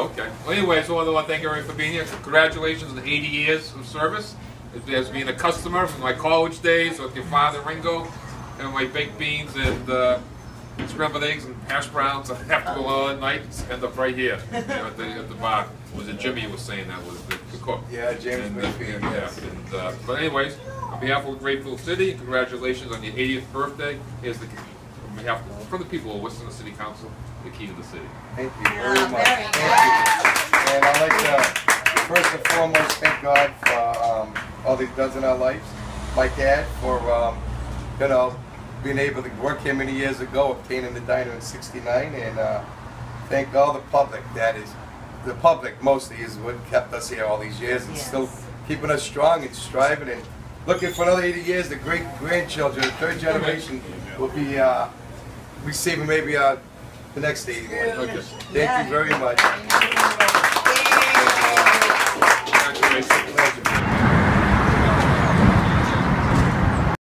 Okay. Well, anyways, I want to thank everybody for being here. Congratulations on the 80 years of service. As being a customer from my college days with your father Ringo, and my baked beans and uh, scrambled eggs and hash browns. I have to go all at night. End up right here you know, at the at the bar. Was it Jimmy who was saying that was the, the cook? Yeah, James And, uh, Mayfield, yeah, and, uh, but anyways, on behalf of Grateful City, congratulations on your 80th birthday. Here's the on behalf from the people of Worcester City Council, the key to the city. Thank you very much. Thank you. And I'd like to, first and foremost, thank God for um, all that he does in our lives. My dad for, um, you know, being able to work here many years ago, obtaining the diner in 69, and uh, thank all the public that is, the public mostly is what kept us here all these years and still keeping us strong and striving and looking for another 80 years. The great grandchildren, the third generation, will be uh, receiving maybe uh, the next 80 years. Thank you very much.